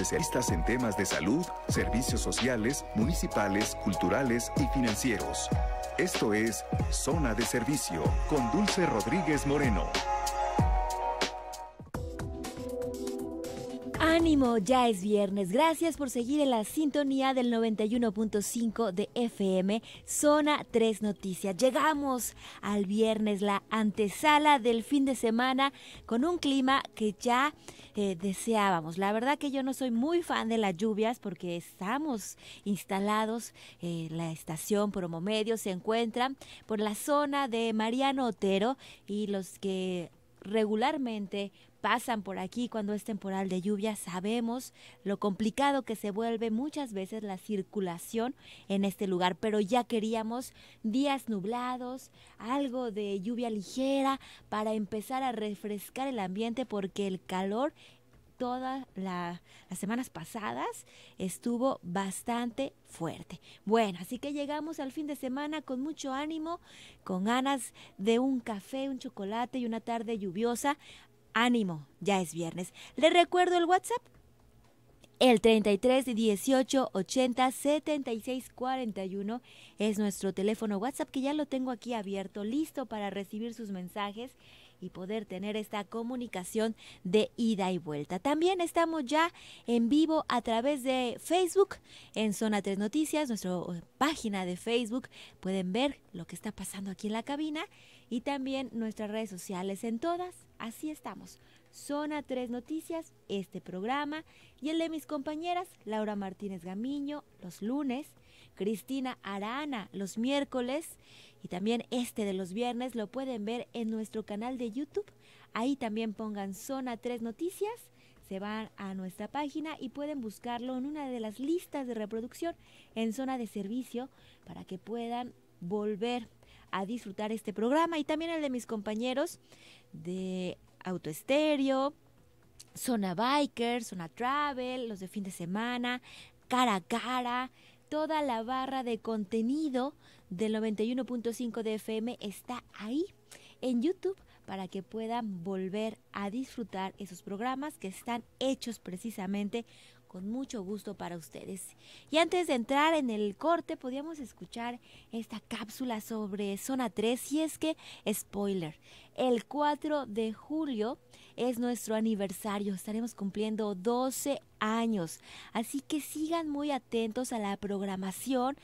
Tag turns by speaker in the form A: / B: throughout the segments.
A: especialistas en temas de salud, servicios sociales, municipales, culturales y financieros. Esto es Zona de Servicio con Dulce Rodríguez Moreno.
B: Ánimo, ya es viernes. Gracias por seguir en la sintonía del 91.5 de FM, Zona 3 Noticias. Llegamos al viernes, la antesala del fin de semana, con un clima que ya eh, deseábamos. La verdad que yo no soy muy fan de las lluvias porque estamos instalados, eh, la estación Promomedio se encuentra por la zona de Mariano Otero y los que regularmente pasan por aquí cuando es temporal de lluvia, sabemos lo complicado que se vuelve muchas veces la circulación en este lugar, pero ya queríamos días nublados, algo de lluvia ligera para empezar a refrescar el ambiente porque el calor todas las semanas pasadas estuvo bastante fuerte. Bueno, así que llegamos al fin de semana con mucho ánimo, con ganas de un café, un chocolate y una tarde lluviosa. Ánimo, ya es viernes. Le recuerdo el WhatsApp. El 33 18 80 76 41 es nuestro teléfono WhatsApp que ya lo tengo aquí abierto, listo para recibir sus mensajes y poder tener esta comunicación de ida y vuelta. También estamos ya en vivo a través de Facebook en Zona 3 Noticias, nuestra página de Facebook. Pueden ver lo que está pasando aquí en la cabina y también nuestras redes sociales en todas. Así estamos. Zona 3 Noticias, este programa y el de mis compañeras Laura Martínez Gamiño los lunes, Cristina Arana los miércoles y también este de los viernes lo pueden ver en nuestro canal de YouTube. Ahí también pongan Zona 3 Noticias, se van a nuestra página y pueden buscarlo en una de las listas de reproducción en zona de servicio para que puedan volver a disfrutar este programa. Y también el de mis compañeros de Autoestéreo, Zona Biker, Zona Travel, los de fin de semana, cara a cara, toda la barra de contenido del 91.5 de FM está ahí en YouTube para que puedan volver a disfrutar esos programas que están hechos precisamente con mucho gusto para ustedes. Y antes de entrar en el corte, podíamos escuchar esta cápsula sobre Zona 3 y es que, spoiler, el 4 de julio es nuestro aniversario, estaremos cumpliendo 12 años, así que sigan muy atentos a la programación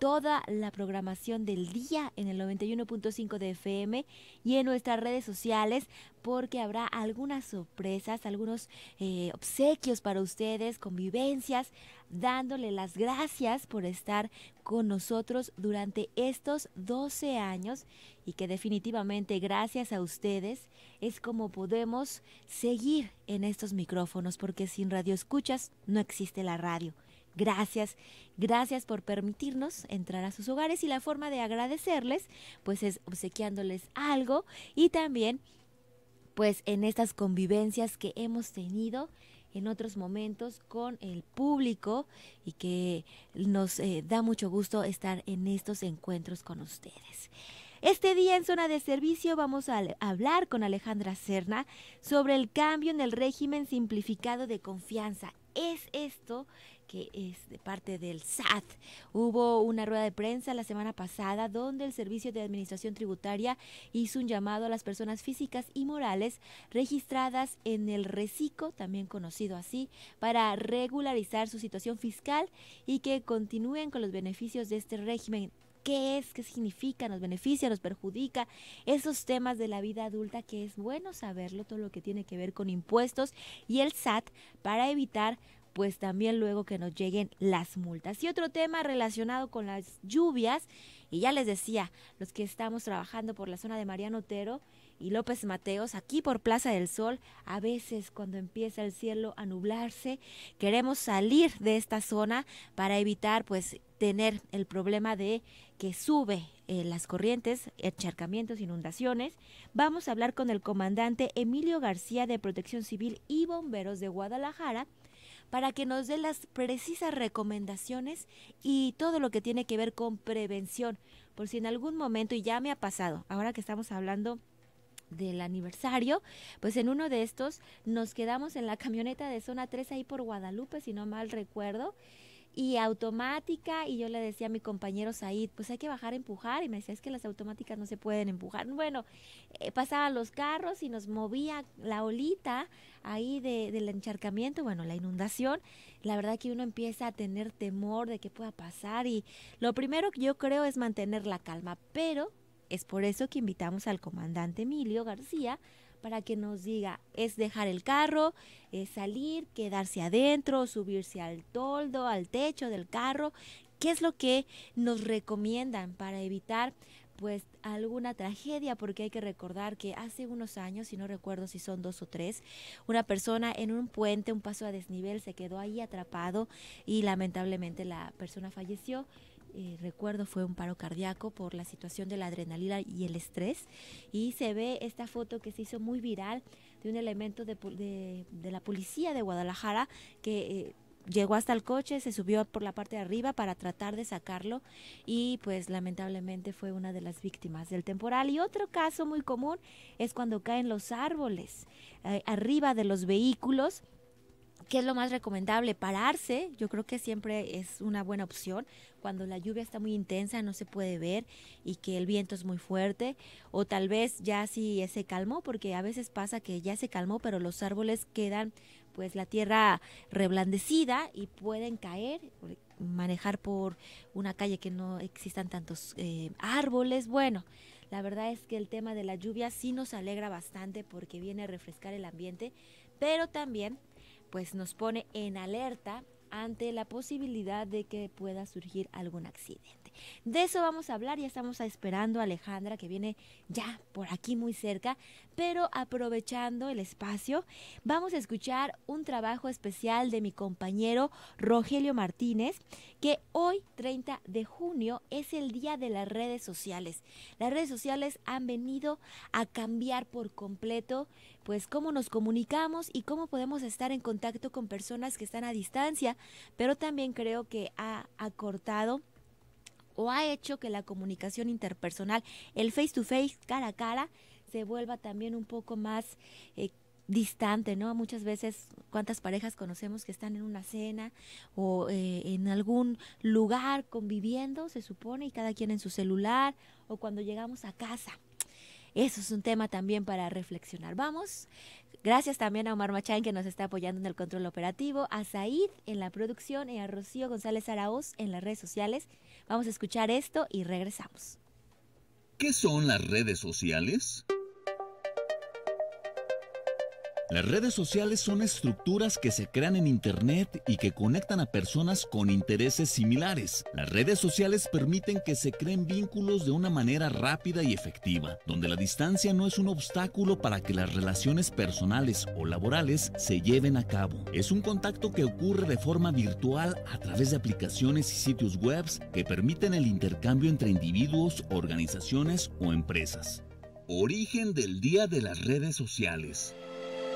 B: toda la programación del día en el 91.5 de FM y en nuestras redes sociales porque habrá algunas sorpresas, algunos eh, obsequios para ustedes, convivencias, dándole las gracias por estar con nosotros durante estos 12 años y que definitivamente gracias a ustedes es como podemos seguir en estos micrófonos porque sin radio escuchas no existe la radio. Gracias, gracias por permitirnos entrar a sus hogares y la forma de agradecerles pues es obsequiándoles algo y también pues en estas convivencias que hemos tenido en otros momentos con el público y que nos eh, da mucho gusto estar en estos encuentros con ustedes. Este día en zona de servicio vamos a hablar con Alejandra Serna sobre el cambio en el régimen simplificado de confianza. Es esto que es de parte del SAT. Hubo una rueda de prensa la semana pasada donde el Servicio de Administración Tributaria hizo un llamado a las personas físicas y morales registradas en el RECICO, también conocido así, para regularizar su situación fiscal y que continúen con los beneficios de este régimen. Qué es, qué significa, nos beneficia, nos perjudica, esos temas de la vida adulta que es bueno saberlo, todo lo que tiene que ver con impuestos y el SAT para evitar pues también luego que nos lleguen las multas. Y otro tema relacionado con las lluvias, y ya les decía, los que estamos trabajando por la zona de Mariano Otero y López Mateos, aquí por Plaza del Sol, a veces cuando empieza el cielo a nublarse, queremos salir de esta zona para evitar pues tener el problema de que sube eh, las corrientes, encharcamientos, inundaciones. Vamos a hablar con el comandante Emilio García de Protección Civil y Bomberos de Guadalajara para que nos dé las precisas recomendaciones y todo lo que tiene que ver con prevención, por si en algún momento, y ya me ha pasado, ahora que estamos hablando del aniversario, pues en uno de estos nos quedamos en la camioneta de zona 3 ahí por Guadalupe, si no mal recuerdo, y automática y yo le decía a mi compañero Said, pues hay que bajar a empujar y me decía, es que las automáticas no se pueden empujar. Bueno, eh, pasaban los carros y nos movía la olita ahí de, del encharcamiento, bueno, la inundación. La verdad que uno empieza a tener temor de que pueda pasar y lo primero que yo creo es mantener la calma, pero es por eso que invitamos al comandante Emilio García para que nos diga, es dejar el carro, es salir, quedarse adentro, subirse al toldo, al techo del carro, qué es lo que nos recomiendan para evitar pues alguna tragedia, porque hay que recordar que hace unos años, si no recuerdo si son dos o tres, una persona en un puente, un paso a desnivel, se quedó ahí atrapado y lamentablemente la persona falleció. Eh, recuerdo fue un paro cardíaco por la situación de la adrenalina y el estrés. Y se ve esta foto que se hizo muy viral de un elemento de, de, la policía de Guadalajara que... Eh, llegó hasta el coche, se subió por la parte de arriba para tratar de sacarlo y pues lamentablemente fue una de las víctimas del temporal. Y otro caso muy común es cuando caen los árboles eh, arriba de los vehículos ¿Qué es lo más recomendable? Pararse, yo creo que siempre es una buena opción cuando la lluvia está muy intensa, no se puede ver y que el viento es muy fuerte o tal vez ya si se calmó, porque a veces pasa que ya se calmó, pero los árboles quedan pues la tierra reblandecida y pueden caer, manejar por una calle que no existan tantos eh, árboles, bueno. La verdad es que el tema de la lluvia sí nos alegra bastante porque viene a refrescar el ambiente, pero también pues nos pone en alerta ante la posibilidad de que pueda surgir algún accidente. De eso vamos a hablar, ya estamos esperando a Alejandra que viene ya por aquí muy cerca, pero aprovechando el espacio, vamos a escuchar un trabajo especial de mi compañero Rogelio Martínez, que hoy 30 de junio es el día de las redes sociales. Las redes sociales han venido a cambiar por completo pues cómo nos comunicamos y cómo podemos estar en contacto con personas que están a distancia, pero también creo que ha acortado o ha hecho que la comunicación interpersonal, el face to face, cara a cara, se vuelva también un poco más eh, distante, ¿no? Muchas veces, ¿cuántas parejas conocemos que están en una cena o eh, en algún lugar conviviendo, se supone, y cada quien en su celular, o cuando llegamos a casa? Eso es un tema también para reflexionar. Vamos. Gracias también a Omar Machán que nos está apoyando en el control operativo, a Said en la producción y a Rocío González Araoz en las redes sociales. Vamos a escuchar esto y regresamos.
C: ¿Qué son las redes sociales? Las redes sociales son estructuras que se crean en Internet y que conectan a personas con intereses similares. Las redes sociales permiten que se creen vínculos de una manera rápida y efectiva, donde la distancia no es un obstáculo para que las relaciones personales o laborales se lleven a cabo. Es un contacto que ocurre de forma virtual a través de aplicaciones y sitios web que permiten el intercambio entre individuos, organizaciones o empresas. Origen del Día de las Redes Sociales.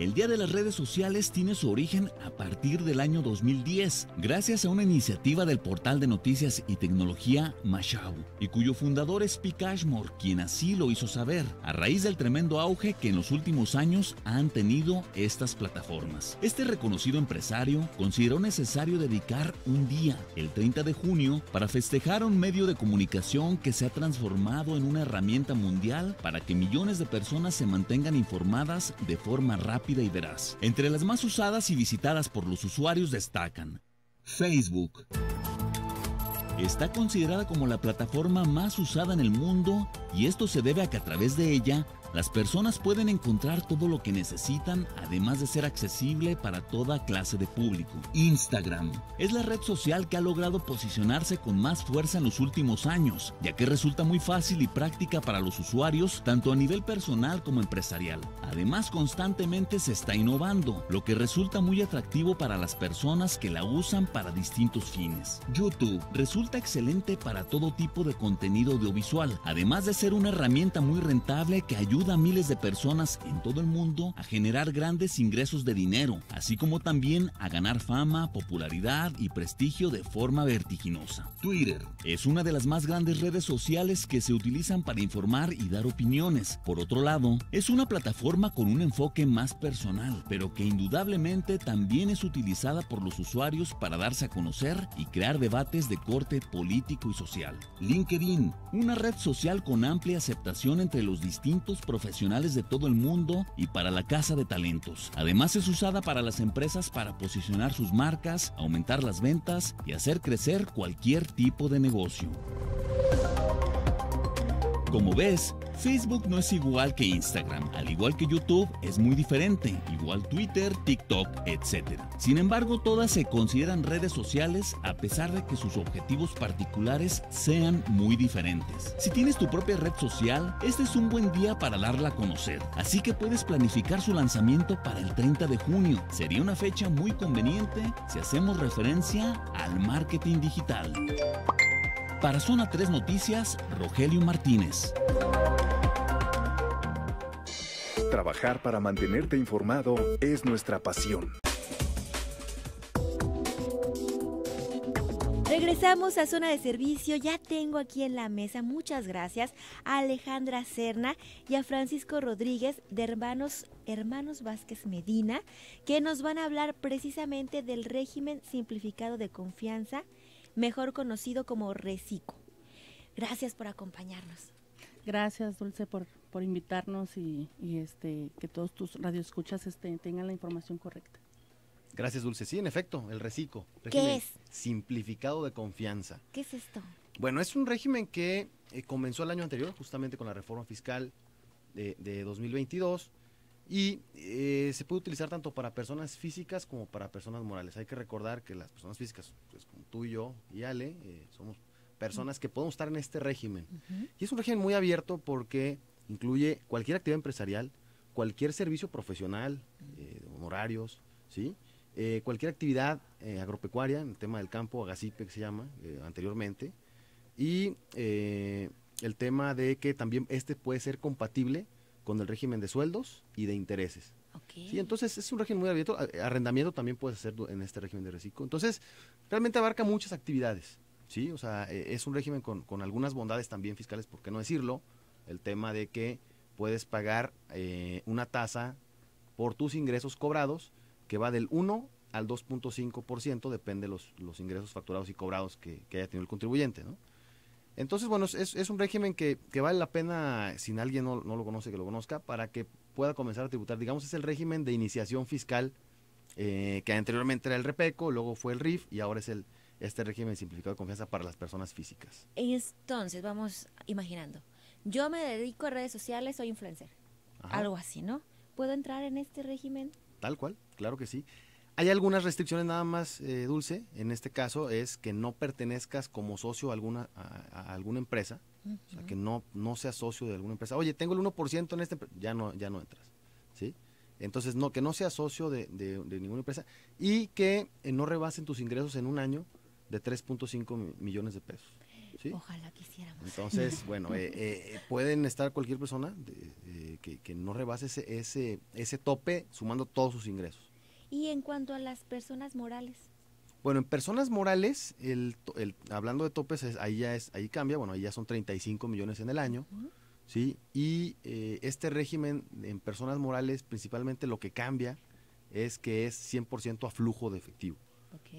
C: El Día de las Redes Sociales tiene su origen a partir del año 2010, gracias a una iniciativa del portal de noticias y tecnología Mashabu, y cuyo fundador es Pete Ashmore, quien así lo hizo saber, a raíz del tremendo auge que en los últimos años han tenido estas plataformas. Este reconocido empresario consideró necesario dedicar un día, el 30 de junio, para festejar un medio de comunicación que se ha transformado en una herramienta mundial para que millones de personas se mantengan informadas de forma rápida y veraz. Entre las más usadas y visitadas por los usuarios destacan Facebook. Está considerada como la plataforma más usada en el mundo y esto se debe a que a través de ella las personas pueden encontrar todo lo que necesitan, además de ser accesible para toda clase de público. Instagram es la red social que ha logrado posicionarse con más fuerza en los últimos años, ya que resulta muy fácil y práctica para los usuarios, tanto a nivel personal como empresarial. Además, constantemente se está innovando, lo que resulta muy atractivo para las personas que la usan para distintos fines. YouTube resulta excelente para todo tipo de contenido audiovisual, además de ser una herramienta muy rentable que ayuda ayuda a miles de personas en todo el mundo a generar grandes ingresos de dinero, así como también a ganar fama, popularidad y prestigio de forma vertiginosa. Twitter es una de las más grandes redes sociales que se utilizan para informar y dar opiniones. Por otro lado, es una plataforma con un enfoque más personal, pero que indudablemente también es utilizada por los usuarios para darse a conocer y crear debates de corte político y social. LinkedIn, una red social con amplia aceptación entre los distintos profesionales de todo el mundo y para la casa de talentos. Además es usada para las empresas para posicionar sus marcas, aumentar las ventas y hacer crecer cualquier tipo de negocio. Como ves, Facebook no es igual que Instagram, al igual que YouTube es muy diferente, igual Twitter, TikTok, etc. Sin embargo, todas se consideran redes sociales a pesar de que sus objetivos particulares sean muy diferentes. Si tienes tu propia red social, este es un buen día para darla a conocer, así que puedes planificar su lanzamiento para el 30 de junio. Sería una fecha muy conveniente si hacemos referencia al marketing digital. Para Zona 3 Noticias, Rogelio Martínez.
A: Trabajar para mantenerte informado es nuestra pasión.
B: Regresamos a zona de servicio. Ya tengo aquí en la mesa, muchas gracias, a Alejandra Cerna y a Francisco Rodríguez de Hermanos, Hermanos Vázquez Medina, que nos van a hablar precisamente del régimen simplificado de confianza mejor conocido como Recico. Gracias por acompañarnos.
D: Gracias, Dulce, por, por invitarnos y, este, que todos tus radioescuchas este, tengan la información correcta.
E: Gracias, Dulce. Sí, en efecto, el RECICO.
B: ¿Qué es?
E: Simplificado de confianza.
B: ¿Qué es esto?
E: Bueno, es un régimen que eh, comenzó el año anterior, justamente con la reforma fiscal de, de 2022 y eh, se puede utilizar tanto para personas físicas como para personas morales. Hay que recordar que las personas físicas, pues como tú y yo y Ale, eh, somos personas que podemos estar en este régimen. Y es un régimen muy abierto porque incluye cualquier actividad empresarial, cualquier servicio profesional, eh, honorarios, ¿sí? cualquier actividad agropecuaria, en el tema del campo, agacipe que se llama anteriormente, y el tema de que también este puede ser compatible con el régimen de sueldos y de intereses. Sí, entonces es un régimen muy abierto. Arrendamiento también puede ser en este régimen de reciclo. Entonces, realmente abarca muchas actividades. Sí, o sea, e, es un régimen con, algunas bondades también fiscales, ¿por qué no decirlo? El tema de que puedes pagar eh, una tasa por tus ingresos cobrados que va del 1 al 2.5%, depende de los, los ingresos facturados y cobrados que, que haya tenido el contribuyente, ¿no? Entonces, bueno, es, un régimen que, vale la pena, si alguien no, lo conoce, que lo conozca, para que pueda comenzar a tributar. Digamos, es el régimen de iniciación fiscal eh, que anteriormente era el REPECO, luego fue el RIF y ahora es el este régimen simplificado de confianza para las personas físicas.
B: Entonces, vamos imaginando, yo me dedico a redes sociales, soy influencer, algo así, ¿no? ¿Puedo entrar en este régimen?
E: Tal cual, claro que sí. Hay algunas restricciones nada más, eh, Dulce. En este caso es que no pertenezcas como socio a alguna, a, alguna empresa. O sea, que no, no seas socio de alguna empresa. Oye, tengo el 1% en este... Ya no, ya no entras. ¿Sí? Entonces, no, que no seas socio de, ninguna empresa y que eh, no rebasen tus ingresos en un año de 3.5 millones de pesos. ¿sí?
B: Ojalá quisiéramos.
E: Entonces, bueno, eh, pueden estar cualquier persona que, que, no rebase ese, ese, ese tope sumando todos sus ingresos.
B: Y en cuanto a las personas morales.
E: Bueno, en personas morales, el, el, hablando de topes, ahí ya es, ahí cambia, bueno, ahí ya son 35 millones en el año, ¿sí? Y eh, este régimen en personas morales, principalmente lo que cambia es que es 100% a flujo de efectivo,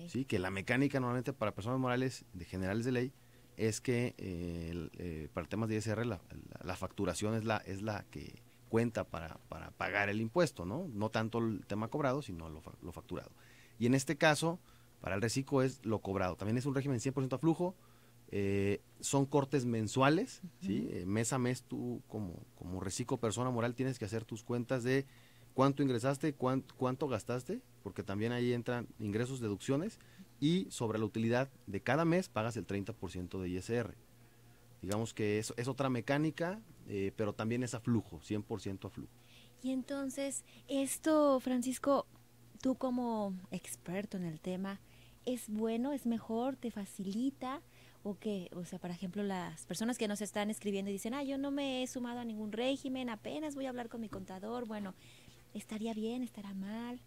E: ¿sí? Que la mecánica normalmente para personas morales de generales de ley es que eh, eh, para temas de ISR la, la, facturación es la, es la que cuenta para, para, pagar el impuesto, ¿no? No tanto el tema cobrado, sino lo, lo, facturado. Y en este caso, para el reciclo es lo cobrado. También es un régimen 100% a flujo. Eh, son cortes mensuales, ¿sí? Eh, mes a mes tú como, como reciclo persona moral tienes que hacer tus cuentas de cuánto ingresaste, cuánto, cuánto gastaste, porque también ahí entran ingresos, deducciones, y sobre la utilidad de cada mes pagas el 30% de ISR. Digamos que es, es otra mecánica, eh, pero también es a flujo, 100% a flujo.
B: Y entonces, esto, Francisco, tú como experto en el tema, ¿es bueno, es mejor, te facilita o que, o sea, por ejemplo, las personas que nos están escribiendo y dicen, ah, yo no me he sumado a ningún régimen, apenas voy a hablar con mi contador, bueno, ¿estaría bien, estará mal?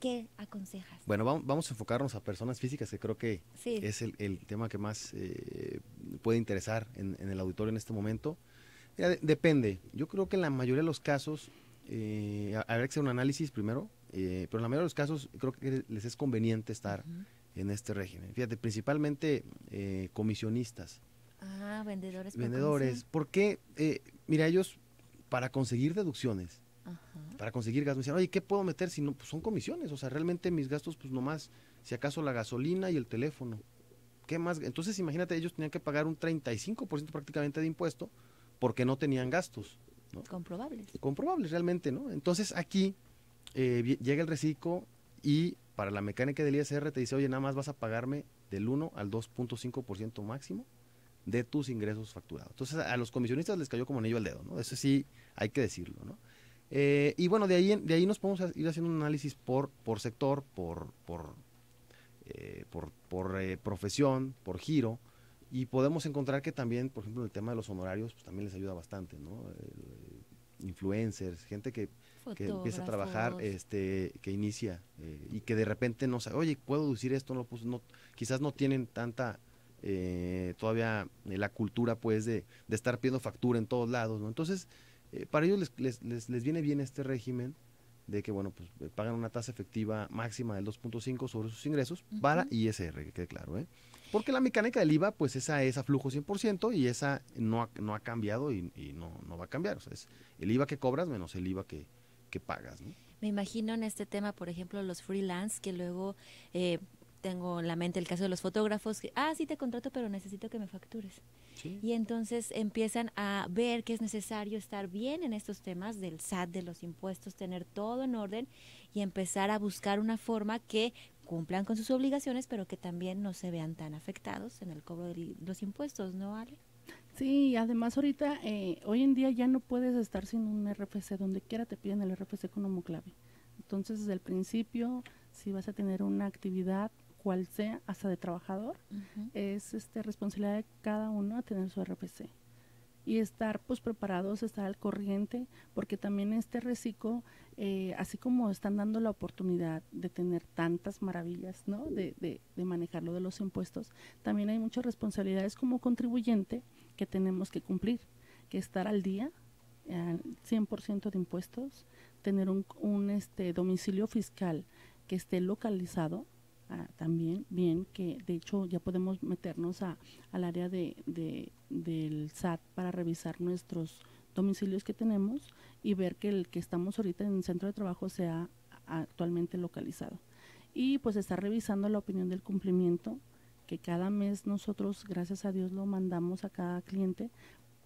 B: ¿Qué aconsejas?
E: Bueno, vamos, a enfocarnos a personas físicas, que creo que es el, tema que más eh, puede interesar en, el auditorio en este momento. Depende. Yo creo que en la mayoría de los casos, eh, habrá que hacer un análisis primero, eh, pero en la mayoría de los casos creo que les es conveniente estar en este régimen. Fíjate, principalmente eh, comisionistas.
B: Ah, vendedores.
E: vendedores. ¿Por qué? Eh, mira, ellos para conseguir deducciones, para conseguir gastos, me dicen, oye, ¿qué puedo meter si no? Pues son comisiones, o sea, realmente mis gastos, pues nomás, si acaso la gasolina y el teléfono. ¿Qué más? Entonces, imagínate, ellos tenían que pagar un 35% prácticamente de impuesto porque no tenían gastos.
B: Comprobables.
E: Comprobables, realmente, ¿no? Entonces, aquí eh, llega el reciclo y para la mecánica del ISR te dice, oye, nada más vas a pagarme del 1 al 2.5% máximo de tus ingresos facturados. Entonces a los comisionistas les cayó como anillo al dedo, ¿no? Eso sí hay que decirlo, ¿no? Eh, y bueno, de ahí, de ahí nos podemos ir haciendo un análisis por, por sector, por, por, eh, por, eh, profesión, por giro, y podemos encontrar que también, por ejemplo, el tema de los honorarios, pues también les ayuda bastante, ¿no? influencers, gente que que empieza a trabajar, este, que inicia eh, y que de repente no sabe, oye, puedo decir esto, no, pues no, quizás no tienen tanta eh, todavía eh, la cultura pues de, de, estar pidiendo factura en todos lados, ¿no? Entonces, para ellos les, les, les, viene bien este régimen de que, bueno, pues pagan una tasa efectiva máxima del 2.5 sobre sus ingresos para ISR, que quede claro, ¿eh? Porque la mecánica del IVA, pues esa es a flujo 100% y esa no ha, no ha cambiado y, y no, no, va a cambiar. O sea, es el IVA que cobras menos el IVA que, que pagas.
B: Me imagino en este tema, por ejemplo, los freelance que luego eh, tengo en la mente el caso de los fotógrafos, que, ah, sí te contrato, pero necesito que me factures. Y entonces empiezan a ver que es necesario estar bien en estos temas del SAT, de los impuestos, tener todo en orden y empezar a buscar una forma que cumplan con sus obligaciones, pero que también no se vean tan afectados en el cobro de los impuestos, ¿no, Ale?
D: Sí, además ahorita, eh, hoy en día ya no puedes estar sin un RFC, donde quiera te piden el RFC como clave. Entonces, desde el principio, si vas a tener una actividad, cual sea, hasta de trabajador, es este, responsabilidad de cada uno a tener su RFC. Y estar pues preparados, estar al corriente, porque también este reciclo, eh, así como están dando la oportunidad de tener tantas maravillas, ¿no? De, de, de manejar lo de los impuestos, también hay muchas responsabilidades como contribuyente que tenemos que cumplir, que estar al día, al 100% de impuestos, tener un, un, este domicilio fiscal que esté localizado ah, también bien, que de hecho ya podemos meternos a, al área de, de, del SAT para revisar nuestros domicilios que tenemos y ver que el que estamos ahorita en el centro de trabajo sea actualmente localizado. Y pues estar revisando la opinión del cumplimiento que cada mes nosotros, gracias a Dios, lo mandamos a cada cliente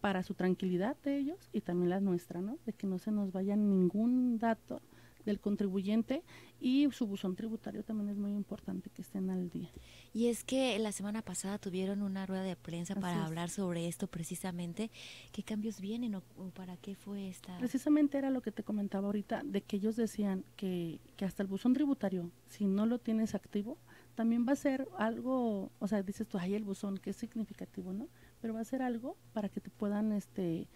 D: para su tranquilidad de ellos y también la nuestra, ¿no? De que no se nos vaya ningún dato del contribuyente y su buzón tributario también es muy importante que estén al día.
B: Y es que la semana pasada tuvieron una rueda de prensa para hablar sobre esto precisamente. ¿Qué cambios vienen o, para qué fue esta?
D: Precisamente era lo que te comentaba ahorita, de que ellos decían que, que hasta el buzón tributario, si no lo tienes activo, también va a ser algo, o sea, dices tú, ay, el buzón, que es significativo, ¿no? Pero va a ser algo para que te puedan este,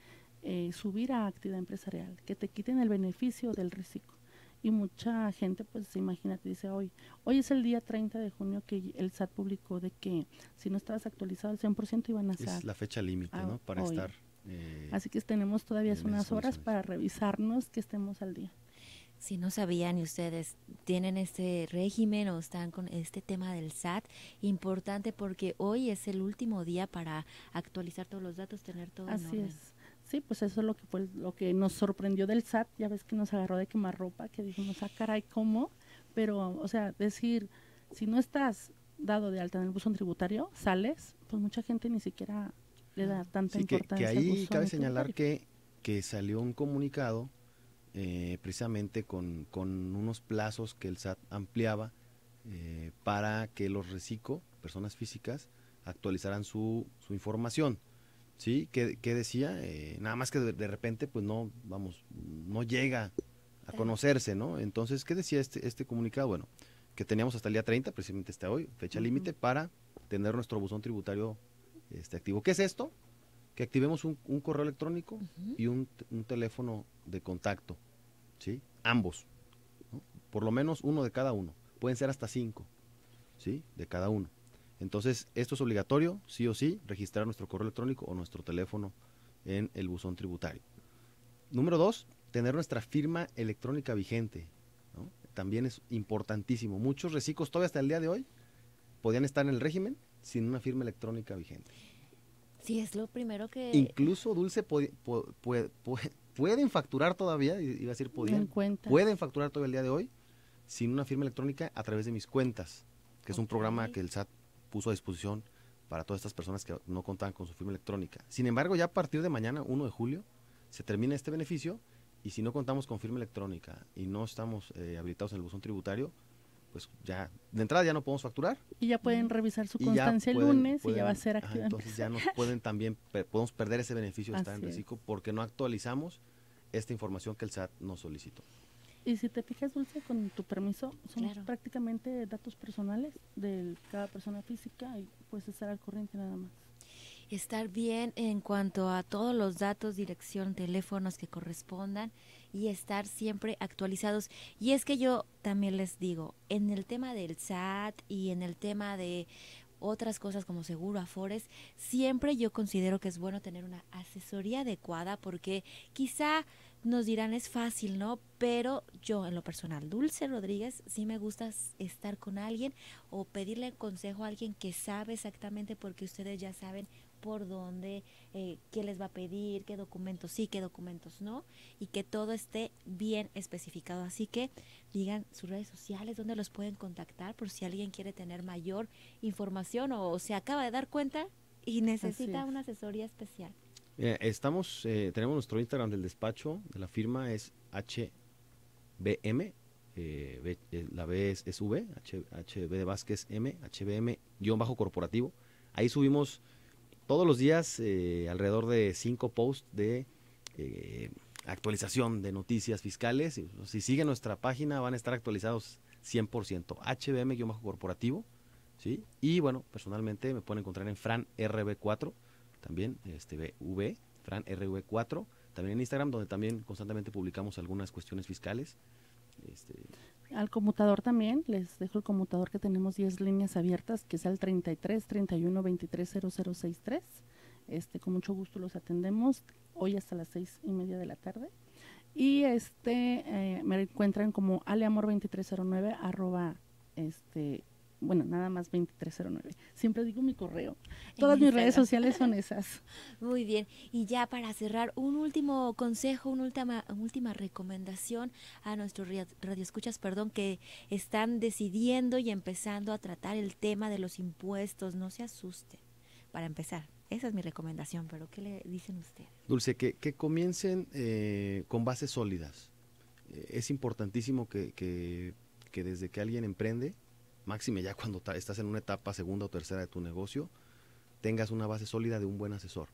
D: eh, subir a actividad empresarial, que te quiten el beneficio del reciclo. Y mucha gente, pues imagínate, dice hoy, hoy es el día 30 de junio que el SAT publicó de que si no estabas actualizado al 100% iban a ser.
E: Es la fecha límite, ¿no? Para estar. Eh,
D: Así que tenemos todavía unas horas para revisarnos que estemos al día
B: si no sabían y ustedes tienen este régimen o están con este tema del SAT, importante porque hoy es el último día para actualizar todos los datos, tener todo
D: Así es. Sí, pues eso es lo que fue lo que nos sorprendió del SAT, ya ves que nos agarró de quemar ropa, que dijimos, ah, caray, ¿cómo? Pero, o sea, decir, si no estás dado de alta en el buzón tributario, sales, pues mucha gente ni siquiera le da tanta importancia.
E: Que, que ahí cabe señalar que, que salió un comunicado eh, precisamente con, con, unos plazos que el SAT ampliaba eh, para que los reciclo, personas físicas, actualizaran su, su información. ¿Sí? ¿Qué, decía? Eh, nada más que de, repente, pues no, vamos, no llega a conocerse, ¿no? Entonces, ¿qué decía este, este comunicado? Bueno, que teníamos hasta el día 30, precisamente hasta hoy, fecha límite, para tener nuestro buzón tributario este, activo. ¿Qué es esto? Que activemos un, un correo electrónico y un, un, teléfono de contacto, ¿sí? Ambos, ¿no? por lo menos uno de cada uno. Pueden ser hasta cinco, ¿sí? De cada uno. Entonces, esto es obligatorio, sí o sí, registrar nuestro correo electrónico o nuestro teléfono en el buzón tributario. Número dos, tener nuestra firma electrónica vigente. ¿no? También es importantísimo. Muchos reciclos todavía hasta el día de hoy podían estar en el régimen sin una firma electrónica vigente.
B: Sí, es lo primero que...
E: Incluso Dulce puede, puede, pueden facturar todavía, iba a decir podían, pueden facturar todavía el día de hoy sin una firma electrónica a través de mis cuentas, que es un programa que el SAT puso a disposición para todas estas personas que no contaban con su firma electrónica. Sin embargo, ya a partir de mañana, 1 de julio, se termina este beneficio y si no contamos con firma electrónica y no estamos eh, habilitados en el buzón tributario, pues ya de entrada ya no podemos facturar.
D: Y ya pueden revisar su constancia el lunes y ya va a ser activado.
E: Entonces ya nos pueden también, podemos perder ese beneficio de estar en reciclo porque no actualizamos esta información que el SAT nos solicitó.
D: Y si te fijas, Dulce, con tu permiso, son prácticamente datos personales de cada persona física y puedes estar al corriente nada más.
B: Estar bien en cuanto a todos los datos, dirección, teléfonos que correspondan y estar siempre actualizados. Y es que yo también les digo, en el tema del SAT y en el tema de otras cosas como seguro, afores, siempre yo considero que es bueno tener una asesoría adecuada porque quizá nos dirán es fácil, ¿no? Pero yo en lo personal, Dulce Rodríguez, sí me gusta estar con alguien o pedirle consejo a alguien que sabe exactamente porque ustedes ya saben por dónde, eh, qué les va a pedir, qué documentos sí, qué documentos no, y que todo esté bien especificado. Así que digan sus redes sociales, dónde los pueden contactar por si alguien quiere tener mayor información o se acaba de dar cuenta y necesita una asesoría especial.
E: Estamos, eh, tenemos nuestro Instagram del despacho de la firma es HBM, eh, la B es, V, HB de Vázquez M, HBM guion bajo corporativo. Ahí subimos todos los días eh, alrededor de cinco posts de eh, actualización de noticias fiscales. Si siguen nuestra página van a estar actualizados 100%. HBM-corporativo. ¿sí? Y bueno, personalmente me pueden encontrar en Fran RB4, también este, V, Fran RV4, también en Instagram, donde también constantemente publicamos algunas cuestiones fiscales.
D: Este, al conmutador también, les dejo el conmutador que tenemos 10 líneas abiertas, que es el 33 31 23 0063. Este, con mucho gusto los atendemos hoy hasta las seis y media de la tarde. Y este eh, me encuentran como aleamor2309 arroba este bueno, nada más 2309. Siempre digo mi correo. Todas mis redes sociales son esas.
B: Muy bien. Y ya para cerrar, un último consejo, una última, última recomendación a nuestros radioescuchas, perdón, que están decidiendo y empezando a tratar el tema de los impuestos. No se asusten, para empezar. Esa es mi recomendación, pero ¿qué le dicen ustedes?
E: Dulce, que, que comiencen eh, con bases sólidas. Eh, es importantísimo que, que, que desde que alguien emprende, máxime ya cuando estás en una etapa segunda o tercera de tu negocio, tengas una base sólida de un buen asesor.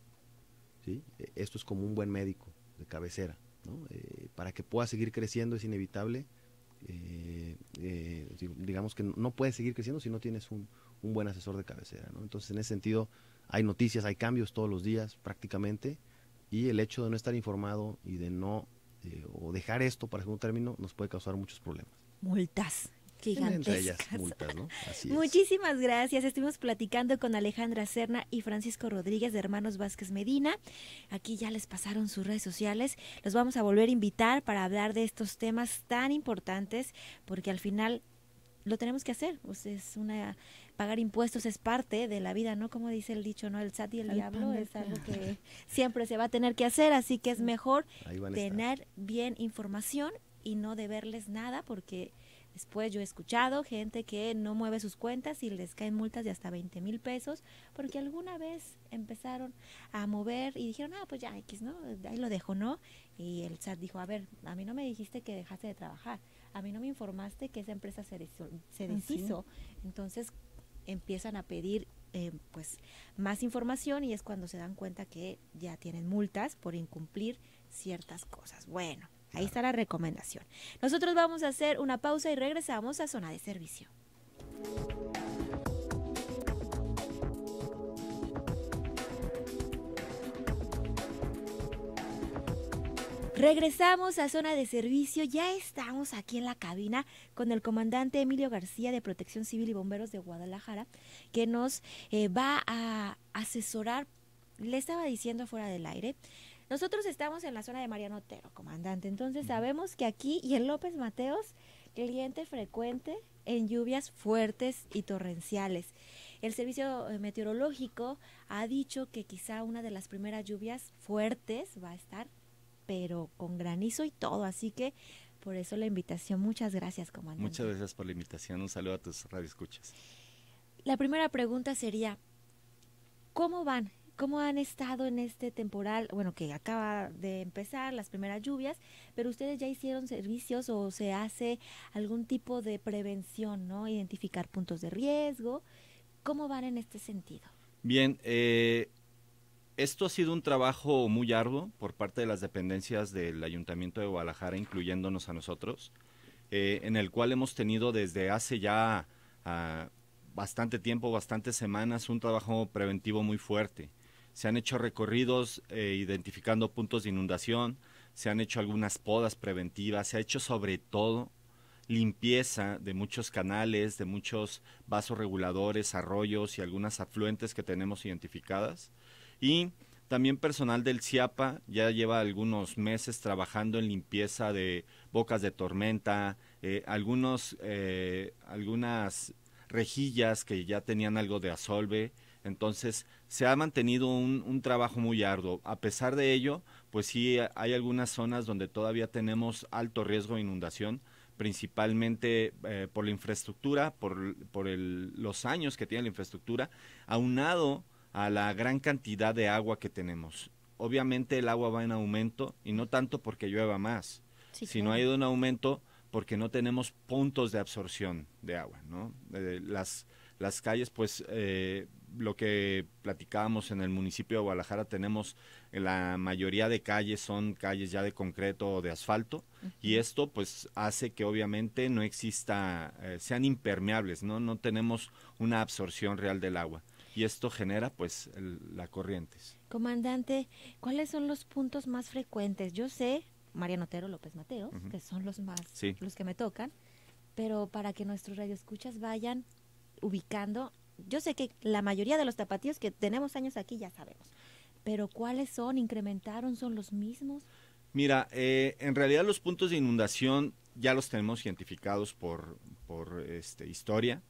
E: ¿sí? E, esto es como un buen médico de cabecera. ¿no? Eh, para que pueda seguir creciendo es inevitable. Eh, eh, digamos que no puedes seguir creciendo si no tienes un, un buen asesor de cabecera. ¿no? Entonces, en ese sentido, hay noticias, hay cambios todos los días prácticamente. Y el hecho de no estar informado y de no o dejar esto para segundo término nos puede causar muchos problemas.
B: Multas
E: gigantescas.
B: Muchísimas gracias. Estuvimos platicando con Alejandra Serna y Francisco Rodríguez de Hermanos Vázquez Medina. Aquí ya les pasaron sus redes sociales. Los vamos a volver a invitar para hablar de estos temas tan importantes porque al final lo tenemos que hacer. es una pagar impuestos es parte de la vida, ¿no? Como dice el dicho, ¿no? El SAT y el, diablo es algo que siempre se va a tener que hacer, así que es mejor tener bien información y no deberles nada porque Después yo he escuchado gente que no mueve sus cuentas y les caen multas de hasta 20 mil pesos porque alguna vez empezaron a mover y dijeron, ah, pues ya X, ¿no? Ahí lo dejo, ¿no? Y el SAT dijo, a ver, a mí no me dijiste que dejaste de trabajar, a mí no me informaste que esa empresa se, se deshizo. Entonces empiezan a pedir eh, pues más información y es cuando se dan cuenta que ya tienen multas por incumplir ciertas cosas. Bueno, Ahí está la recomendación. Nosotros vamos a hacer una pausa y regresamos a zona de servicio. Regresamos a zona de servicio. Ya estamos aquí en la cabina con el comandante Emilio García de Protección Civil y Bomberos de Guadalajara, que nos eh, va a asesorar. Le estaba diciendo fuera del aire nosotros estamos en la zona de Mariano Otero, comandante, entonces sabemos que aquí y en López Mateos, cliente frecuente en lluvias fuertes y torrenciales. El servicio eh, meteorológico ha dicho que quizá una de las primeras lluvias fuertes va a estar pero con granizo y todo. Así que por eso la invitación. Muchas gracias, comandante.
F: Muchas gracias por la invitación. Un saludo a tus radioescuchas.
B: La primera pregunta sería, ¿cómo van? ¿Cómo han estado en este temporal? Bueno, que acaba de empezar las primeras lluvias, pero ustedes ya hicieron servicios o se hace algún tipo de prevención, ¿no? Identificar puntos de riesgo. ¿Cómo van en este sentido?
F: Bien, eh, esto ha sido un trabajo muy arduo por parte de las dependencias del Ayuntamiento de Guadalajara, incluyéndonos a nosotros, eh, en el cual hemos tenido desde hace ya ah, bastante tiempo, bastantes semanas, un trabajo preventivo muy fuerte. Se han hecho recorridos eh, identificando puntos de inundación, se han hecho algunas podas preventivas, se ha hecho sobre todo limpieza de muchos canales, de muchos vasos reguladores, arroyos y algunas afluentes que tenemos identificadas y también personal del CIAPA ya lleva algunos meses trabajando en limpieza de bocas de tormenta, eh, algunos, eh, algunas rejillas que ya tenían algo de asolve. Entonces se ha mantenido un, un, trabajo muy arduo. A pesar de ello, pues sí hay algunas zonas donde todavía tenemos alto riesgo de inundación, principalmente eh, por la infraestructura, por, por el, los años que tiene la infraestructura, aunado a la gran cantidad de agua que tenemos. Obviamente el agua va en aumento y no tanto porque llueva más, sino ha ido en aumento porque no tenemos puntos de absorción de agua, ¿no? Eh, las, las calles, pues, eh, lo que platicábamos en el municipio de Guadalajara, tenemos la mayoría de calles son calles ya de concreto o de asfalto, y esto, pues, hace que obviamente no exista, eh, sean impermeables, ¿no? No tenemos una absorción real del agua y esto genera pues la corrientes.
B: Comandante, ¿cuáles son los puntos más frecuentes? Yo sé, Mariano Otero López Mateo, que son los más, los que me tocan, pero para que nuestros radioescuchas vayan ubicando, yo sé que la mayoría de los tapatíos que tenemos años aquí ya sabemos, pero ¿cuáles son? ¿Incrementaron? ¿Son los mismos?
F: Mira, eh, en realidad los puntos de inundación ya los tenemos identificados por, por este, historia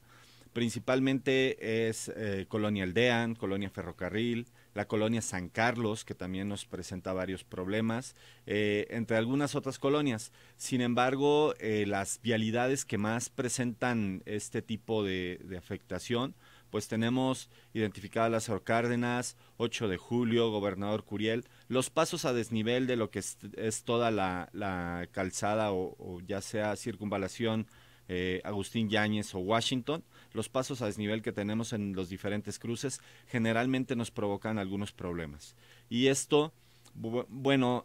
F: principalmente es eh, Colonia Aldean, Colonia Ferrocarril, la Colonia San Carlos, que también nos presenta varios problemas, eh, entre algunas otras colonias. Sin embargo, eh, las vialidades que más presentan este tipo de, afectación, pues tenemos identificadas las Cárdenas, 8 de julio, Gobernador Curiel, los pasos a desnivel de lo que es, toda la, calzada o, ya sea circunvalación Agustín Yáñez o Washington, los pasos a desnivel que tenemos en los diferentes cruces generalmente nos provocan algunos problemas. Y esto, bueno,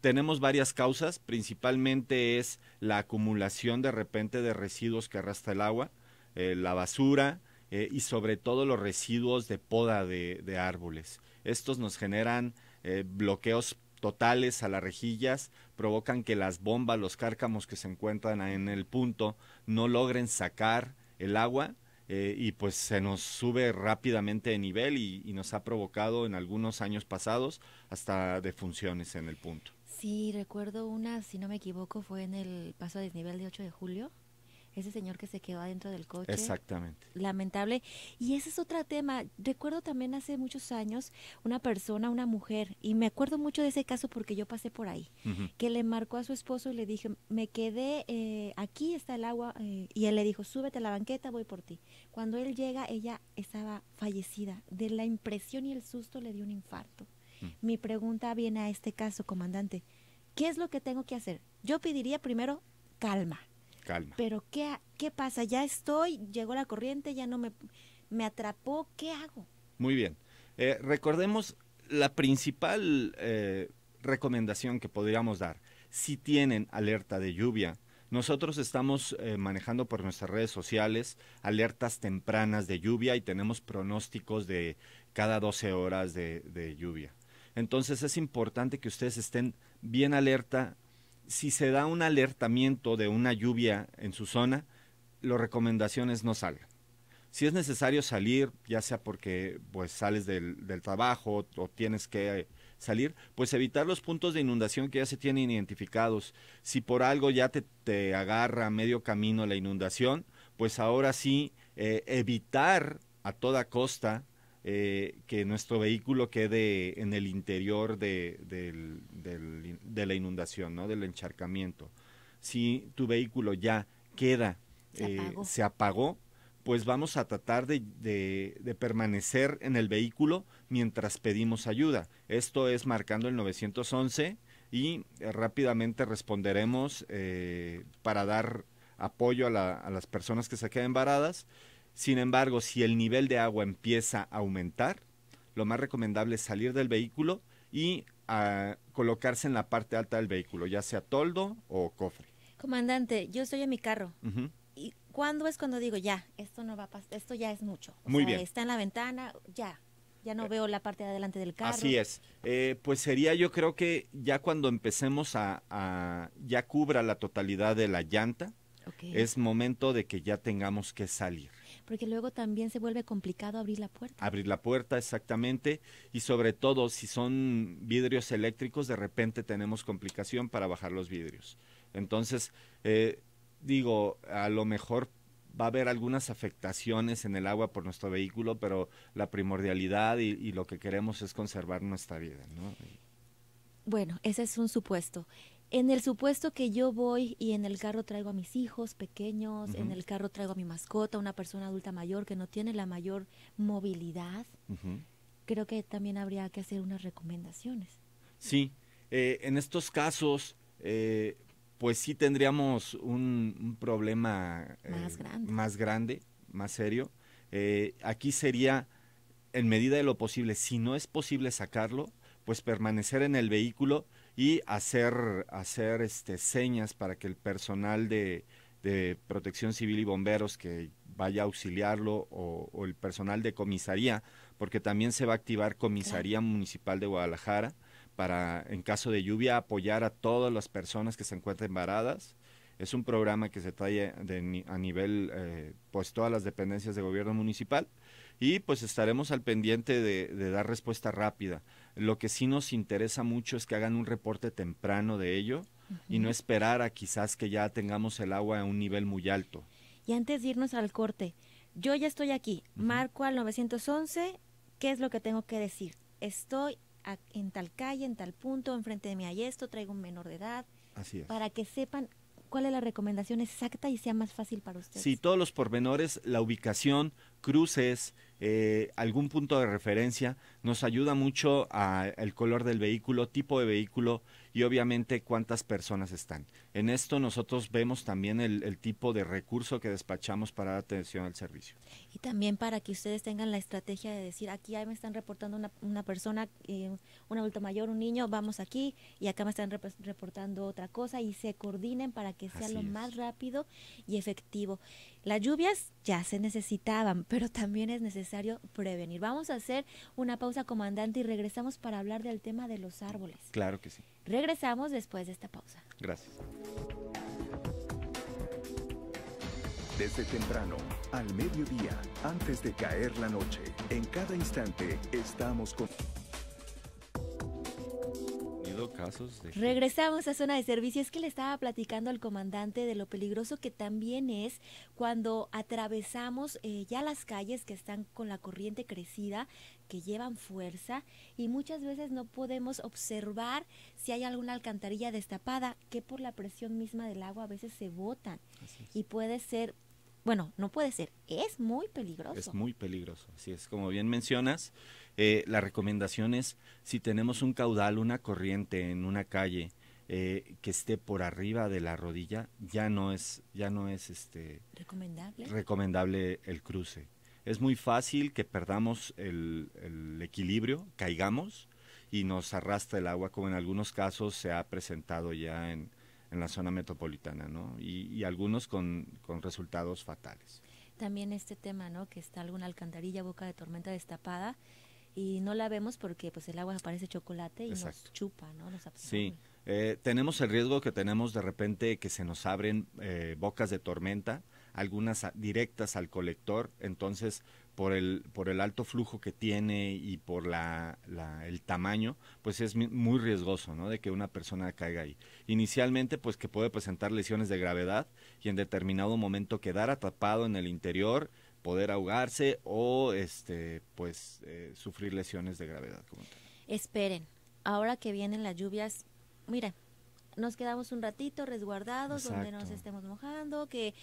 F: tenemos varias causas, principalmente es la acumulación de repente de residuos que arrastra el agua, eh, la basura eh, y sobre todo los residuos de poda de, árboles. Estos nos generan eh, bloqueos totales a las rejillas, provocan que las bombas, los cárcamos que se encuentran en el punto no logren sacar el agua eh, y pues se nos sube rápidamente de nivel y, y, nos ha provocado en algunos años pasados hasta defunciones en el punto.
B: Sí, recuerdo una, si no me equivoco, fue en el paso a desnivel de 8 de julio, ese señor que se quedó adentro del coche.
F: Exactamente.
B: Lamentable. Y ese es otro tema. Recuerdo también hace muchos años una persona, una mujer, y me acuerdo mucho de ese caso porque yo pasé por ahí, que le marcó a su esposo y le dije, me quedé, eh, aquí está el agua, eh", y él le dijo, súbete a la banqueta, voy por ti. Cuando él llega, ella estaba fallecida. De la impresión y el susto le dio un infarto. Mm. Mi pregunta viene a este caso, comandante. ¿Qué es lo que tengo que hacer? Yo pediría primero calma pero ¿qué, qué pasa? Ya estoy, llegó la corriente, ya no me, me atrapó, ¿qué hago?
F: Muy bien. Eh, recordemos la principal eh, recomendación que podríamos dar. Si tienen alerta de lluvia, nosotros estamos eh, manejando por nuestras redes sociales alertas tempranas de lluvia y tenemos pronósticos de cada 12 horas de, de lluvia. Entonces es importante que ustedes estén bien alerta. Si se da un alertamiento de una lluvia en su zona, las recomendaciones no salgan. Si es necesario salir, ya sea porque pues sales del, del trabajo o tienes que salir, pues evitar los puntos de inundación que ya se tienen identificados. Si por algo ya te, te agarra medio camino la inundación, pues ahora sí eh, evitar a toda costa eh, que nuestro vehículo quede en el interior de, de la inundación, ¿no? del encharcamiento. Si tu vehículo ya queda,
B: Se
F: eh,
B: apagó.
F: se apagó, pues vamos a tratar de, de- de permanecer en el vehículo mientras pedimos ayuda. Esto es marcando el 911 y eh, rápidamente responderemos eh, para dar apoyo a, la- a las personas que se queden varadas. Sin embargo, si el nivel de agua empieza a aumentar, lo más recomendable es salir del vehículo y ah, colocarse en la parte alta del vehículo, ya sea toldo o cofre.
B: Comandante, yo estoy en mi carro. ¿Y cuándo es cuando digo, ya, esto no va a pasar, esto ya es mucho? O
F: Muy
B: sea,
F: bien.
B: Está en la ventana, ya. Ya no veo la parte de adelante del carro.
F: Así es. Eh, pues sería yo creo que ya cuando empecemos a, a- ya cubra la totalidad de la llanta, es momento de que ya tengamos que salir.
B: Porque luego también se vuelve complicado abrir la puerta.
F: Abrir la puerta exactamente y sobre todo si son vidrios eléctricos, de repente tenemos complicación para bajar los vidrios. Entonces, eh, digo, a lo mejor va a haber algunas afectaciones en el agua por nuestro vehículo, pero la primordialidad y, y lo que queremos es conservar nuestra vida, ¿no?
B: Bueno, ese es un supuesto. En el supuesto que yo voy y en el carro traigo a mis hijos pequeños, en el carro traigo a mi mascota, una persona adulta mayor que no tiene la mayor movilidad, creo que también habría que hacer unas recomendaciones.
F: Sí, eh, en estos casos, eh, pues sí tendríamos un, un problema eh,
B: Más grande.
F: más grande, más serio. Eh, aquí sería, en medida de lo posible, si no es posible sacarlo, pues permanecer en el vehículo y hacer, hacer este, señas para que el personal de, de protección civil y bomberos que vaya a auxiliarlo o, o el personal de comisaría, porque también se va a activar comisaría municipal de Guadalajara para, en caso de lluvia, apoyar a todas las personas que se encuentren varadas. Es un programa que se trae de a nivel, eh, pues todas las dependencias de gobierno municipal y pues estaremos al pendiente de, de dar respuesta rápida. Lo que sí nos interesa mucho es que hagan un reporte temprano de ello y no esperar a quizás que ya tengamos el agua a un nivel muy alto.
B: Y antes de irnos al corte, yo ya estoy aquí, marco al 911, ¿qué es lo que tengo que decir? Estoy a- en tal calle, en tal punto, enfrente de mí hay esto, traigo un menor de edad,
F: Así es.
B: para que sepan cuál es la recomendación exacta y sea más fácil para ustedes.
F: Sí, todos los pormenores, la ubicación, cruces, eh, algún punto de referencia, nos ayuda mucho a el color del vehículo, tipo de vehículo y obviamente cuántas personas están. En esto nosotros vemos también el, el tipo de recurso que despachamos para dar atención al servicio.
B: Y también para que ustedes tengan la estrategia de decir, aquí ya me están reportando una, una persona, eh, un adulto mayor, un niño, vamos aquí, y acá me están rep- reportando otra cosa, y se coordinen para que sea
F: Así
B: lo
F: es.
B: más rápido y efectivo. Las lluvias ya se necesitaban, pero también es necesario prevenir. Vamos a hacer una pausa, comandante, y regresamos para hablar del tema de los árboles.
F: Claro que sí.
B: Regresamos después de esta pausa.
F: Gracias.
A: Desde temprano, al mediodía, antes de caer la noche, en cada instante estamos con...
F: ¿Tenido casos de
B: Regresamos a zona de servicio. Es que le estaba platicando al comandante de lo peligroso que también es cuando atravesamos eh, ya las calles que están con la corriente crecida, que llevan fuerza y muchas veces no podemos observar si hay alguna alcantarilla destapada que por la presión misma del agua a veces se botan y puede ser, bueno, no puede ser, es muy peligroso.
F: Es muy peligroso, así es. Como bien mencionas, eh, la recomendación es si tenemos un caudal, una corriente en una calle eh, que esté por arriba de la rodilla, ya no es, ya no es este
B: recomendable.
F: recomendable el cruce. Es muy fácil que perdamos el, el equilibrio, caigamos y nos arrastra el agua, como en algunos casos se ha presentado ya en, en la zona metropolitana, ¿no? Y, y algunos con, con resultados fatales.
B: también este tema, ¿no? Que está alguna alcantarilla, boca de tormenta destapada y no la vemos porque pues el agua parece chocolate y nos chupa, ¿no? Nos
F: sí, eh, tenemos el riesgo que tenemos de repente que se nos abren eh, bocas de tormenta, algunas directas al colector, entonces por el, por el alto flujo que tiene y por la, el tamaño, pues es muy riesgoso, ¿no? De que una persona caiga ahí. Inicialmente, pues que puede presentar lesiones de gravedad y en determinado momento quedar atrapado en el interior, poder ahogarse o, este, pues, eh, sufrir lesiones de gravedad.
B: Esperen, ahora que vienen las lluvias, mira, nos quedamos un ratito resguardados donde nos estemos mojando, que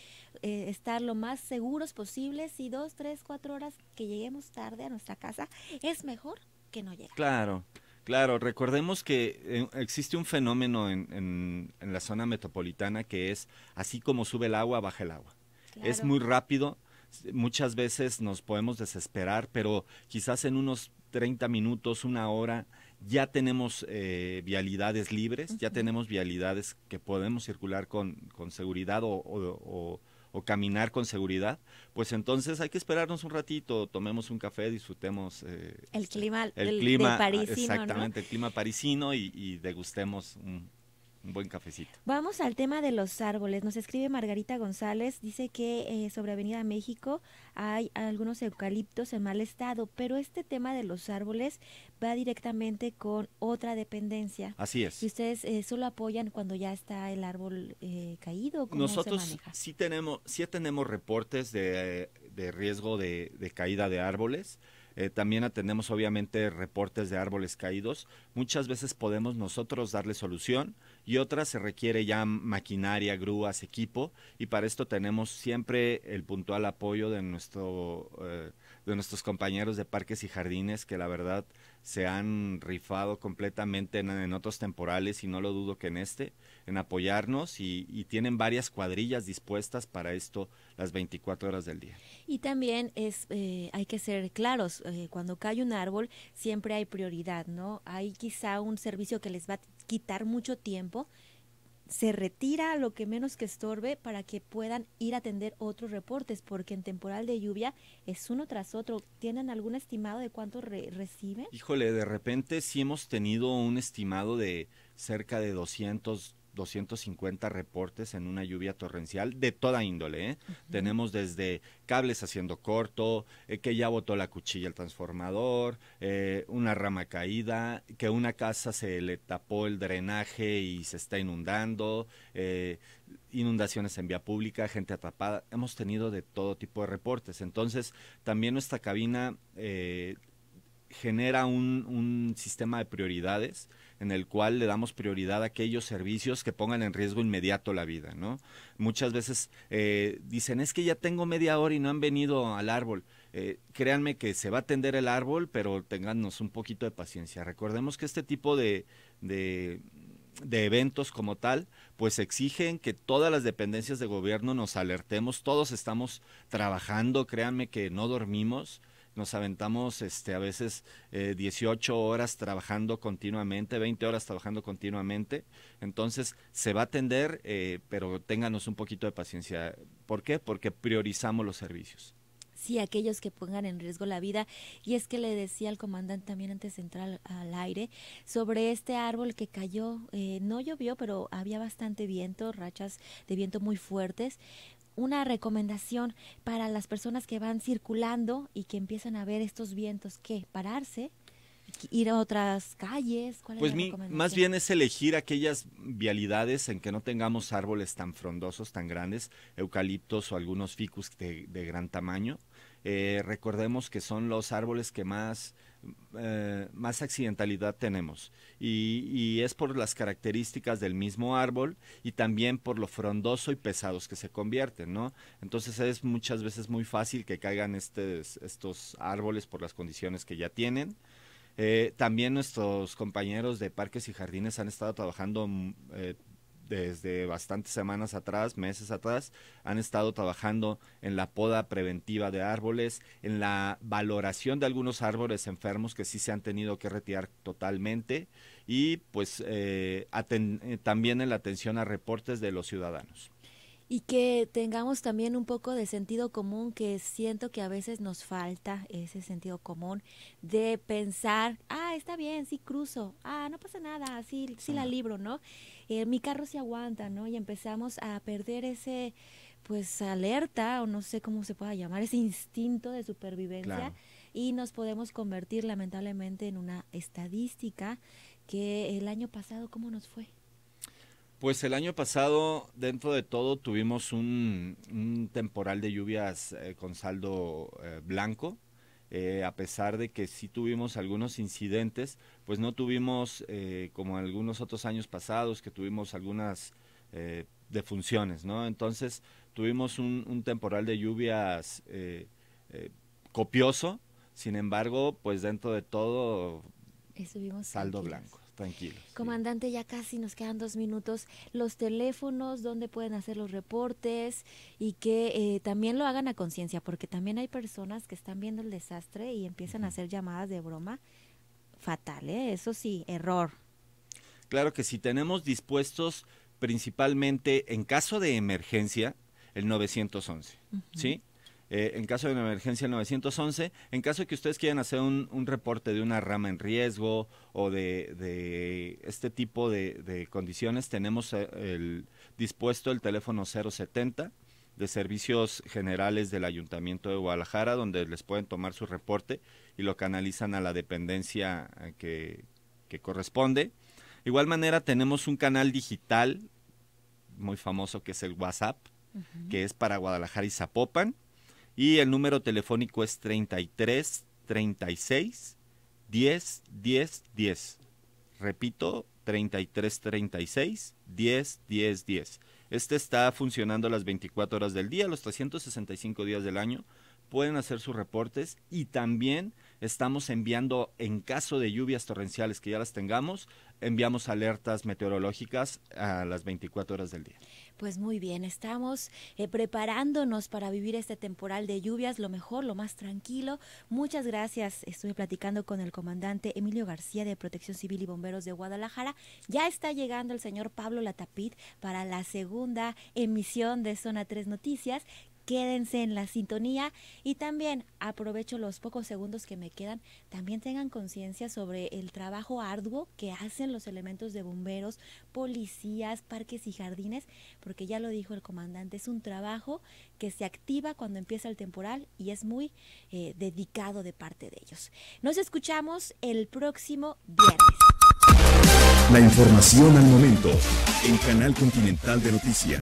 B: eh, estar lo más seguros posibles y dos, tres, cuatro horas que lleguemos tarde a nuestra casa es mejor que no llegar.
F: Claro. Claro, recordemos que eh, existe un fenómeno en, en, la zona metropolitana que es así como sube el agua, baja el agua. Es muy rápido, muchas veces nos podemos desesperar, pero quizás en unos 30 minutos, una hora, ya tenemos eh, vialidades libres, ya tenemos vialidades que podemos circular con, con seguridad o, o, caminar con seguridad, pues entonces hay que esperarnos un ratito, tomemos un café, disfrutemos
B: eh, el clima, el, clima parisino,
F: exactamente, el clima parisino y, y degustemos un, un buen cafecito.
B: Vamos al tema de los árboles. Nos escribe Margarita González, dice que eh, sobre Avenida México hay algunos eucaliptos en mal estado, pero este tema de los árboles va directamente con otra dependencia.
F: Así es.
B: ¿Y ustedes eh, solo apoyan cuando ya está el árbol eh, caído? ¿Cómo
F: Nosotros
B: se maneja?
F: sí tenemos, sí tenemos reportes de, de riesgo de, de caída de árboles. Eh, también atendemos obviamente reportes de árboles caídos. Muchas veces podemos nosotros darle solución y otras se requiere ya maquinaria, grúas, equipo y para esto tenemos siempre el puntual apoyo de nuestro eh, de nuestros compañeros de parques y jardines que la verdad se han rifado completamente en, otros temporales y no lo dudo que en este, en apoyarnos y, tienen varias cuadrillas dispuestas para esto las 24 horas del día.
B: Y también es, eh, hay que ser claros, eh, cuando cae un árbol siempre hay prioridad, ¿no? Hay quizá un servicio que les va a quitar mucho tiempo se retira lo que menos que estorbe para que puedan ir a atender otros reportes, porque en temporal de lluvia es uno tras otro. ¿Tienen algún estimado de cuánto reciben?
F: Híjole, de repente sí hemos tenido un estimado de cerca de 200, 250 reportes en una lluvia torrencial de toda índole. ¿eh? Tenemos desde cables haciendo corto, eh, que ya botó la cuchilla el transformador, eh, una rama caída, que una casa se le tapó el drenaje y se está inundando, inundaciones en vía pública, gente atrapada. Hemos tenido de todo tipo de reportes. Entonces, también nuestra cabina genera un, un sistema de prioridades en el cual le damos prioridad a aquellos servicios que pongan en riesgo inmediato la vida, ¿no? Muchas veces eh, dicen, es que ya tengo media hora y no han venido al árbol. Eh, créanme que se va a atender el árbol, pero tenganos un poquito de paciencia. Recordemos que este tipo de, de, de eventos como tal, pues exigen que todas las dependencias de gobierno nos alertemos, todos estamos trabajando, créanme que no dormimos, nos aventamos este, a veces 18 eh, horas trabajando continuamente, 20 horas trabajando continuamente. Entonces se va a atender, eh, pero ténganos un poquito de paciencia. ¿Por qué? Porque priorizamos los servicios.
B: Sí, aquellos que pongan en riesgo la vida. Y es que le decía al comandante también antes de entrar al, aire sobre este árbol que cayó. Eh, no llovió, pero había bastante viento, rachas de viento muy fuertes una recomendación para las personas que van circulando y que empiezan a ver estos vientos, ¿qué? ¿Pararse? ir a otras calles? ¿Cuál
F: pues más bien es elegir aquellas vialidades en que no tengamos árboles tan frondosos, tan grandes, eucaliptos o algunos ficus de, de gran tamaño. Eh, recordemos que son los árboles que más eh, más accidentalidad tenemos y, es por las características del mismo árbol y también por lo frondoso y pesados que se convierten, ¿no? Entonces es muchas veces muy fácil que caigan estos árboles por las condiciones que ya tienen. Eh, también nuestros compañeros de parques y jardines han estado trabajando mm, eh, desde bastantes semanas atrás, meses atrás, han estado trabajando en la poda preventiva de árboles, en la valoración de algunos árboles enfermos que sí se han tenido que retirar totalmente y pues eh, eh, también en la atención a reportes de los ciudadanos.
B: y que tengamos también un poco de sentido común, que siento que a veces nos falta ese sentido común de pensar, ah, está bien, sí cruzo, ah, no pasa nada, sí, sí la libro, ¿no? Eh, mi carro se aguanta, ¿no? Y empezamos a perder ese, pues, alerta, o no sé cómo se pueda llamar, ese instinto de supervivencia, y nos podemos convertir lamentablemente en una estadística que el año pasado, ¿cómo nos fue?
F: Pues el año pasado, dentro de todo, tuvimos un, temporal de lluvias eh, con saldo eh, blanco. Eh, a pesar de que sí tuvimos algunos incidentes, pues no tuvimos, como algunos otros años pasados, que tuvimos algunas defunciones, ¿no? Entonces, tuvimos un, temporal de lluvias copioso, sin embargo, pues dentro de todo, saldo blanco. Tranquilo.
B: Comandante, ya casi nos quedan dos minutos. Los teléfonos, donde pueden hacer los reportes y que eh, también lo hagan a conciencia, porque también hay personas que están viendo el desastre y empiezan a hacer llamadas de broma. Fatal, ¿eh? Eso sí, error.
F: Claro que sí, tenemos dispuestos principalmente en caso de emergencia el 911, ¿sí? Eh, en caso de una emergencia el 911, en caso de que ustedes quieran hacer un, reporte de una rama en riesgo o de, este tipo de, condiciones, tenemos eh, el, dispuesto el teléfono 070 de Servicios Generales del Ayuntamiento de Guadalajara, donde les pueden tomar su reporte y lo canalizan a la dependencia eh, que, que corresponde. Igual manera tenemos un canal digital muy famoso que es el WhatsApp, que es para Guadalajara y Zapopan y el número telefónico es 33 36 10 10 10. Repito, 33 36 10 10 10. Este está funcionando las 24 horas del día, los 365 días del año. Pueden hacer sus reportes y también estamos enviando, en caso de lluvias torrenciales que ya las tengamos, enviamos alertas meteorológicas a las 24 horas del día.
B: Pues muy bien, estamos eh, preparándonos para vivir este temporal de lluvias, lo mejor, lo más tranquilo. Muchas gracias. Estuve platicando con el comandante Emilio García de Protección Civil y Bomberos de Guadalajara. Ya está llegando el señor Pablo Latapit para la segunda emisión de Zona 3 Noticias quédense en la sintonía y también aprovecho los pocos segundos que me quedan, también tengan conciencia sobre el trabajo arduo que hacen los elementos de bomberos, policías, parques y jardines, porque ya lo dijo el comandante, es un trabajo que se activa cuando empieza el temporal y es muy eh, dedicado de parte de ellos. Nos escuchamos el próximo viernes.
A: La información al momento en Canal Continental de Noticias.